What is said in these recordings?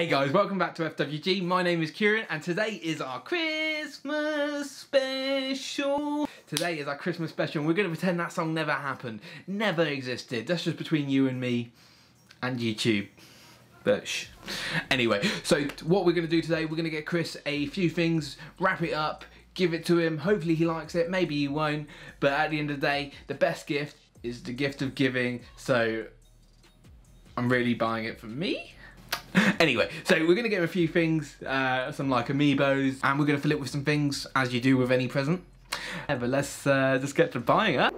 Hey guys, welcome back to FWG. My name is Kieran and today is our Christmas special. Today is our Christmas special and we're going to pretend that song never happened, never existed. That's just between you and me and YouTube. But shh. Anyway, so what we're going to do today, we're going to get Chris a few things, wrap it up, give it to him. Hopefully he likes it, maybe he won't. But at the end of the day, the best gift is the gift of giving. So I'm really buying it for me. anyway, so we're going to get him a few things, uh, some like amiibos, and we're going to fill it with some things, as you do with any present. Yeah, but let's uh, just get to buying it.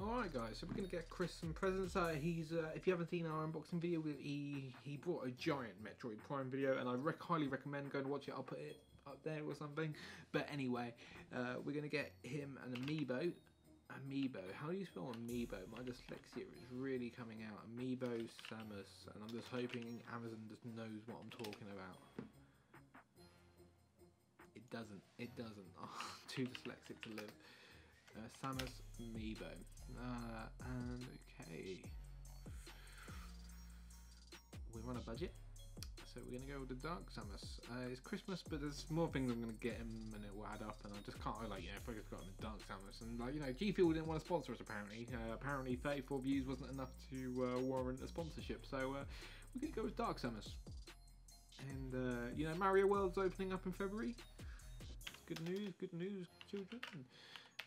Alright guys, so we're going to get Chris some presents. Uh, he's, uh, if you haven't seen our unboxing video, he, he brought a giant Metroid Prime video, and I rec highly recommend going to watch it. I'll put it up there or something. But anyway, uh, we're going to get him an amiibo, Amiibo. How do you spell Amiibo? My dyslexia is really coming out. Amiibo Samus, and I'm just hoping Amazon just knows what I'm talking about. It doesn't. It doesn't. Oh, too dyslexic to live. Uh, Samus Amiibo. Uh, and okay. We're on a budget. So we're gonna go with the Dark Samus. Uh, it's Christmas, but there's more things I'm gonna get him, and it will add up. And I just can't like, you know, focus got on the Dark Samus. And like, you know, G Fuel didn't want to sponsor us apparently. Uh, apparently, 34 views wasn't enough to uh, warrant a sponsorship. So uh, we're gonna go with Dark Samus. And uh, you know, Mario World's opening up in February. Good news, good news, children.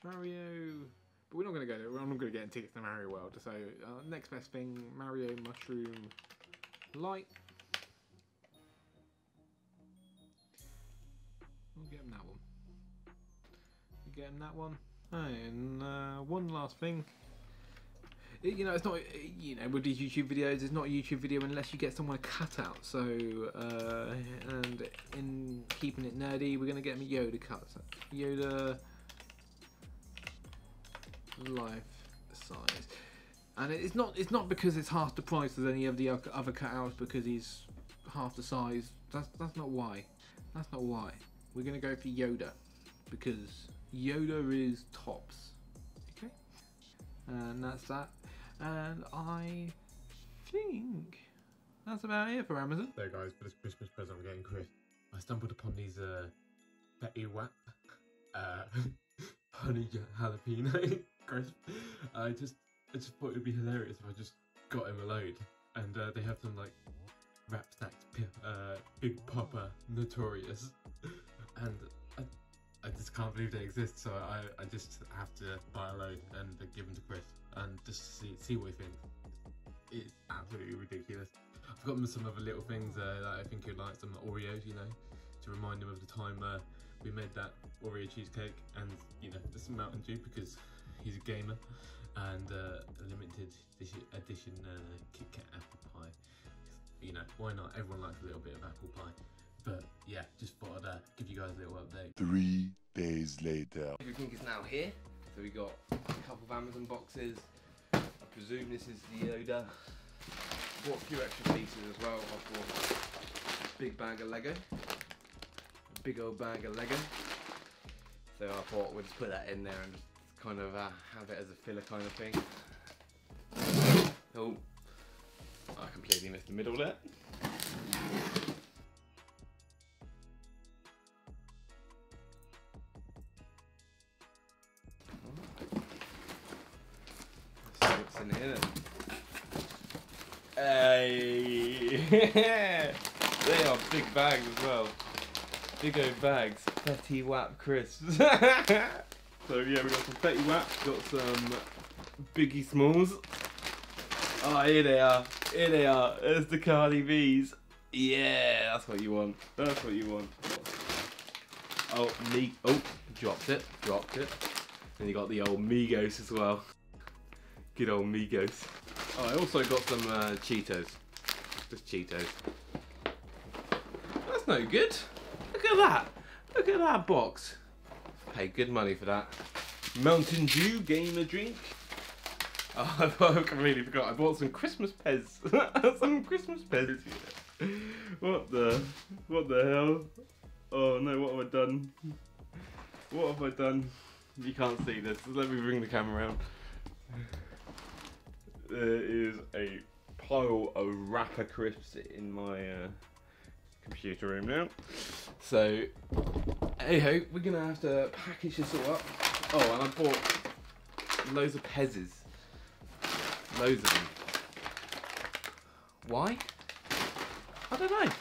Mario. But we're not going to go there. I'm not going to get tickets to Mario World. So, uh, next best thing Mario Mushroom Light. We'll get him that one. And uh, one last thing. It, you know, it's not, you know, with these YouTube videos, it's not a YouTube video unless you get someone cut out. So, uh, and in keeping it nerdy, we're going to get him a Yoda cut. Yoda life size. And it's not it's not because it's half the price as any of the other cutouts because he's half the size. That's that's not why. That's not why. We're gonna go for Yoda because Yoda is tops. Okay, and that's that. And I think that's about it for Amazon. So guys, for this Christmas present I'm getting Chris, I stumbled upon these uh, Fetty Wap uh, honey jalapeno crisp. I just I just thought it would be hilarious if I just got him a load. And uh, they have some like rap snacks, uh, Big Papa, Notorious, and I, just can't believe they exist. So I, I just have to buy a load and give them to Chris and just see see what he thinks. It's absolutely ridiculous. I've got him some other little things uh, that I think he'd like, some Oreos, you know, to remind him of the time uh, we made that Oreo cheesecake and you know some Mountain Dew because he's a gamer and uh, a limited edition uh, Kit Kat apple pie. You know, why not? Everyone likes a little bit of apple pie. But yeah, just thought I'd uh, give you guys a little update. Three days later. Everything is now here. So we got a couple of Amazon boxes. I presume this is the Yoda. Bought a few extra pieces as well. I bought a big bag of Lego. A big old bag of Lego. So I thought we'd just put that in there and just kind of uh, have it as a filler kind of thing. Oh, I completely missed the middle there. Hey! they are big bags as well. Big old bags. Fetty Wap crisps. So yeah, we got some Fetty Wap, got some Biggie Smalls. Oh, here they are. Here they are. There's the Cardi B's. Yeah, that's what you want. That's what you want. Oh, me. Oh, dropped it. Dropped it. And you got the old Migos as well. Good old Migos. Oh, I also got some uh, Cheetos. Just Cheetos. That's no good. Look at that. Look at that box pay good money for that. Mountain Dew gamer drink. Oh, I completely forgot. I bought some Christmas Pez. some Christmas Pez. What the? What the hell? Oh no! What have I done? What have I done? You can't see this. Let me bring the camera around. There is a pile of wrapper crisps in my uh, computer room now. So, hey ho, we're gonna have to package this all up. Oh, and I bought loads of Pezzes. Loads of them. Why? I don't know.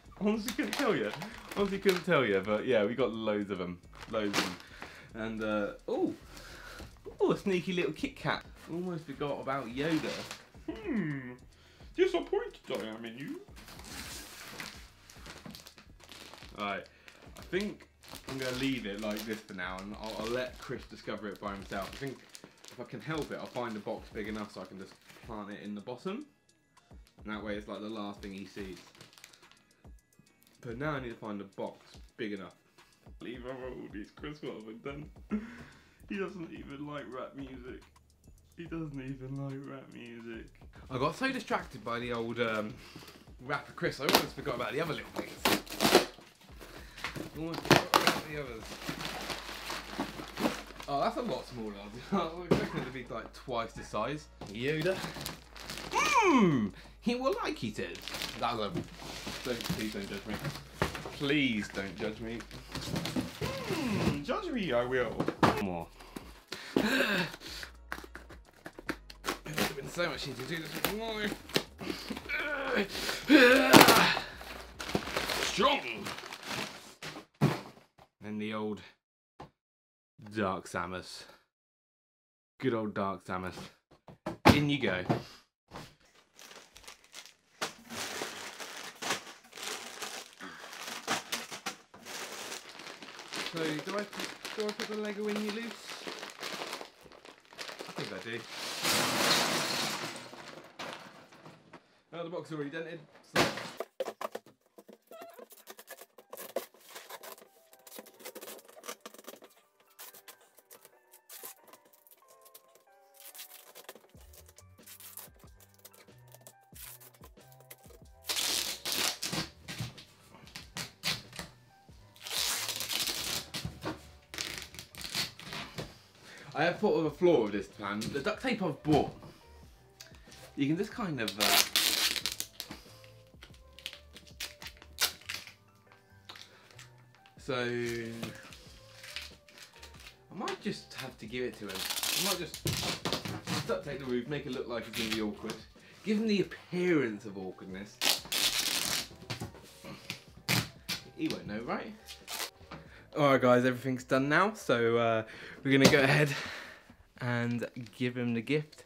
Honestly, couldn't tell you. Honestly, couldn't tell you. But yeah, we got loads of them. Loads of them. And, uh, oh, oh, a sneaky little Kit Kat. Almost forgot about Yoda. Hmm. Disappointed I am in you. Alright, I think I'm going to leave it like this for now and I'll, I'll let Chris discover it by himself. I think if I can help it, I'll find a box big enough so I can just plant it in the bottom. And that way it's like the last thing he sees. But now I need to find a box big enough. Leave over all these Chris I done? he doesn't even like rap music. He doesn't even like rap music. I got so distracted by the old um, rapper Chris, I almost forgot about the other little things. Almost forgot about the others. Oh, that's a lot smaller. I was expecting it to be like twice the size. Yoda. Mmm! He will like it. is. That's a. Don't, please don't judge me. Please don't judge me. Hmm, judge me, I will. More. it would have been so much easier to do this with more. Strong! And the old Dark Samus. Good old Dark Samus. In you go. So do I put, do I put the Lego in you loose? I think I do. Oh, the box is already dented. I have thought of a flaw with this plan. The duct tape I've bought, you can just kind of. Uh, so. I might just have to give it to him. I might just duct tape the roof, make it look like it's going to be awkward. Give him the appearance of awkwardness. He won't know, right? Alright guys, everything's done now, so uh, we're going to go ahead and give him the gift.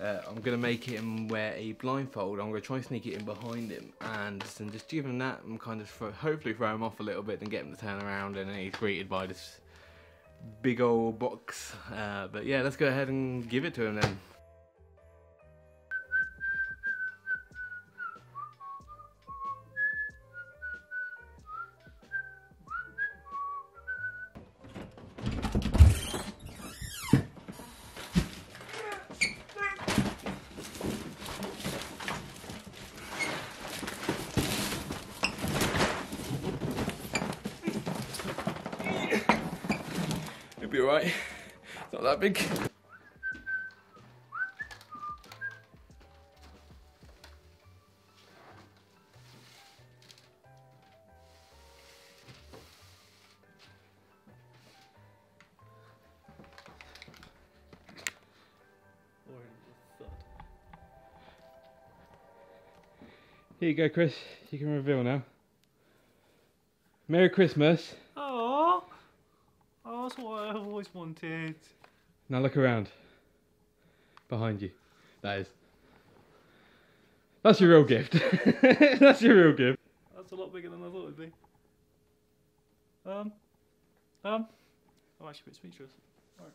Uh, I'm going to make him wear a blindfold, I'm going to try and sneak it in behind him and just, and just give him that and kind of throw, hopefully throw him off a little bit and get him to turn around and he's greeted by this big old box. Uh, but yeah, let's go ahead and give it to him then. It'll be alright. It's not that big. Here you go, Chris. You can reveal now. Merry Christmas. Oh, that's what I've always wanted. Now look around. Behind you. That is. That's your real gift. That's your real gift. That's a lot bigger than I thought it'd be. Um, um, I'm actually a bit speechless. Alright,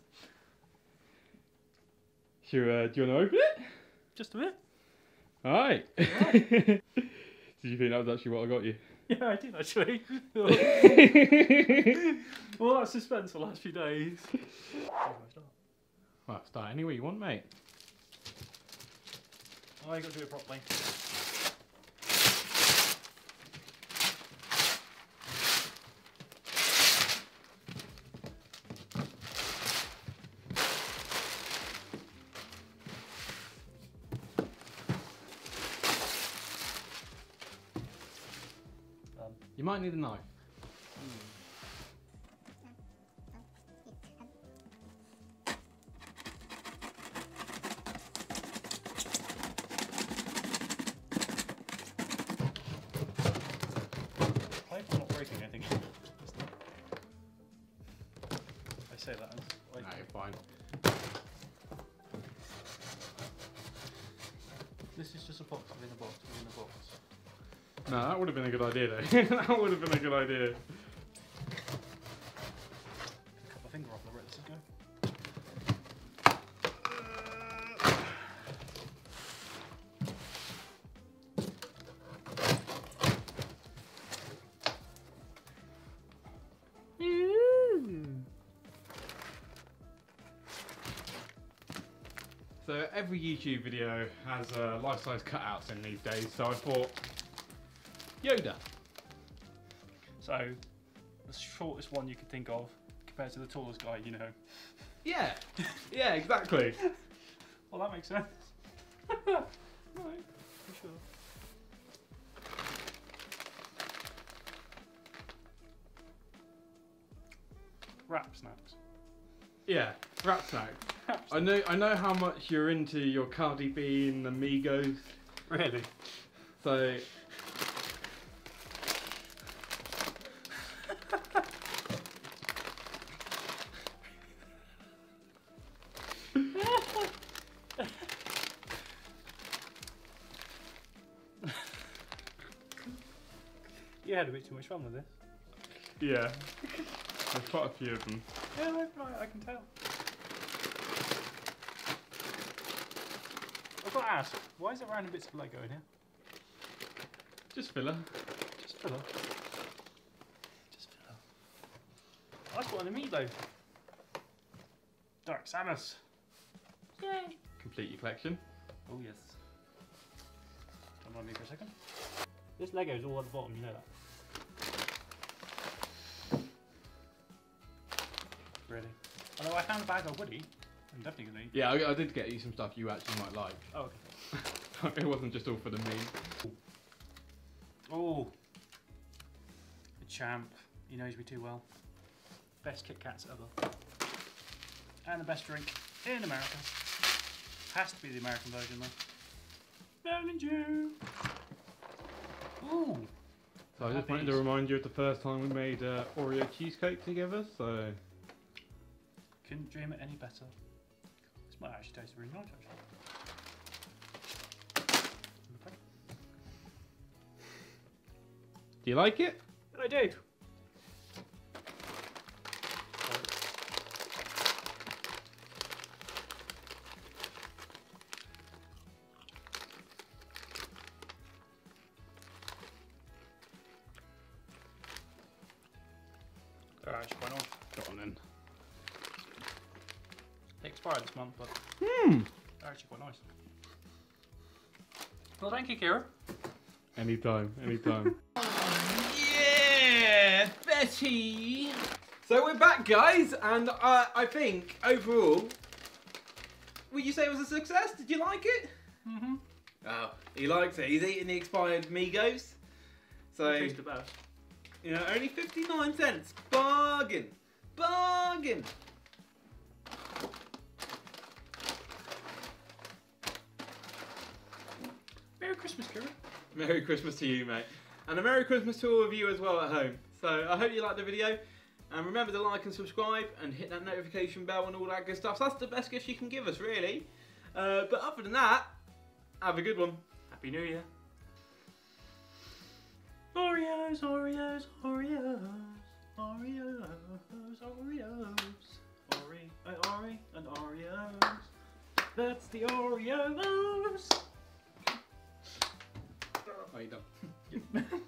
Sure, uh, do you want to open it? just a bit. Alright. did you think that was actually what I got you? Yeah, I did actually. well, that's suspense for the last few days. well, start anywhere you want, mate. Oh, you got to do it properly. You might need a knife. I not breaking anything. I say that as No, you're fine. this is just a box within a box within a box. No, that would have been a good idea though. that would have been a good idea. Cut my finger off the go. So every YouTube video has uh, life-size cutouts in these days. So I thought Yoda. So, the shortest one you could think of compared to the tallest guy, you know. Yeah, yeah, exactly. Well, that makes sense. right, for sure. Wrap snacks. Yeah, rap snack. I know, I know how much you're into your Cardi B and the Migos. Really? So had a bit too much fun with this. yeah, there's quite a few of them. Yeah, no, right, I can tell. I've got to ask, why is there random bits of Lego in here? Just filler. Just filler. Just filler. I've got an amiibo. Dark Samus. Yay! Complete your collection. Oh yes. Don't mind me for a second. This Lego is all at the bottom, you know that. Really? Although I found a bag of Woody, I'm definitely gonna eat. Yeah, I, I did get you some stuff you actually might like. Oh, okay. it wasn't just all for the me. Oh, the champ. He knows me too well. Best Kit Kats ever. And the best drink in America. Has to be the American version though. Mountain Dew. Ooh. So I just wanted to remind you of the first time we made uh, Oreo cheesecake together. So Couldn't dream it any better. This might actually taste really nice actually. Do you like it? I do. Expired this month, but Hmm. they're actually quite nice. Well, thank you, Kira. Anytime, anytime. yeah, Betty. So we're back, guys, and uh, I think overall, would you say it was a success? Did you like it? Mm-hmm. Oh, he likes it. He's eating the expired Migos. So Taste the best. you know, only fifty-nine cents. Bargain, bargain. Christmas, Kira. Merry Christmas to you, mate. And a Merry Christmas to all of you as well at home. So I hope you liked the video. And remember to like and subscribe and hit that notification bell and all that good stuff. So that's the best gift you can give us, really. Uh, but other than that, have a good one. Happy New Year. Oreos, Oreos, Oreos, Oreos, Oreos, Ori, uh, Ori, and Oreos. That's the Oreos. Oh, you done.